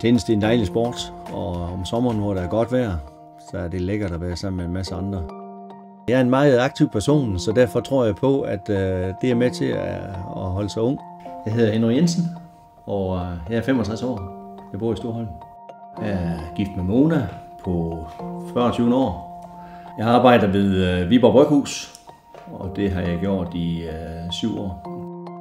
Tennis det er en dejlig sport, og om sommeren, hvor der er godt vejr, så er det lækkert at være sammen med en masse andre. Jeg er en meget aktiv person, så derfor tror jeg på, at øh, det er med til at, at holde sig ung. Jeg hedder Henrik Jensen, og øh, jeg er 65 år. Jeg bor i Storholm. Jeg er gift med Mona på 40 år. Jeg arbejder ved øh, Viborg Bryghus, og det har jeg gjort i øh, syv år.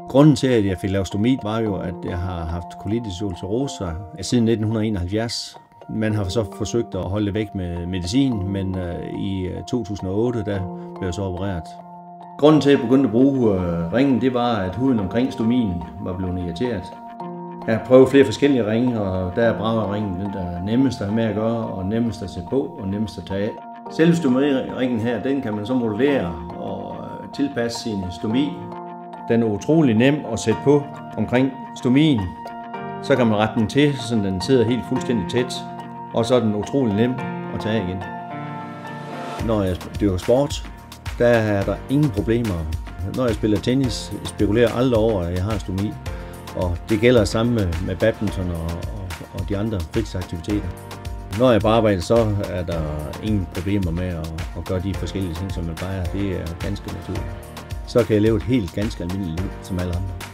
Grunden til, at jeg fik lavet var jo, at jeg har haft colitis ulcerosa siden 1971. Man har så forsøgt at holde det væk med medicin, men øh, i øh, 2008 der blev jeg så opereret. Grunden til, at jeg begyndte at bruge øh, ringen, det var, at huden omkring stomien var blevet irriteret. Jeg har prøvet flere forskellige ringe, og der er Brava-ringen den der er nemmest at have med at gøre, og nemmest at sætte på, og nemmest at tage af. Selve stomeringen her, den kan man så modellere og tilpasse sin stomi. Den er utrolig nem at sætte på omkring stomien. Så kan man rette den til, så den sidder helt fuldstændig tæt. Og så er den utrolig nem at tage igen. Når jeg dyrker sport, der er der ingen problemer. Når jeg spiller tennis, jeg spekulerer aldrig over, at jeg har stomi. Og det gælder samme med, badminton og, og, og de andre fritidsaktiviteter. Når jeg bare arbejder, så er der ingen problemer med at, at gøre de forskellige ting, som man plejer. Det er ganske naturligt. Så kan jeg leve et helt ganske almindeligt liv, som alle andre.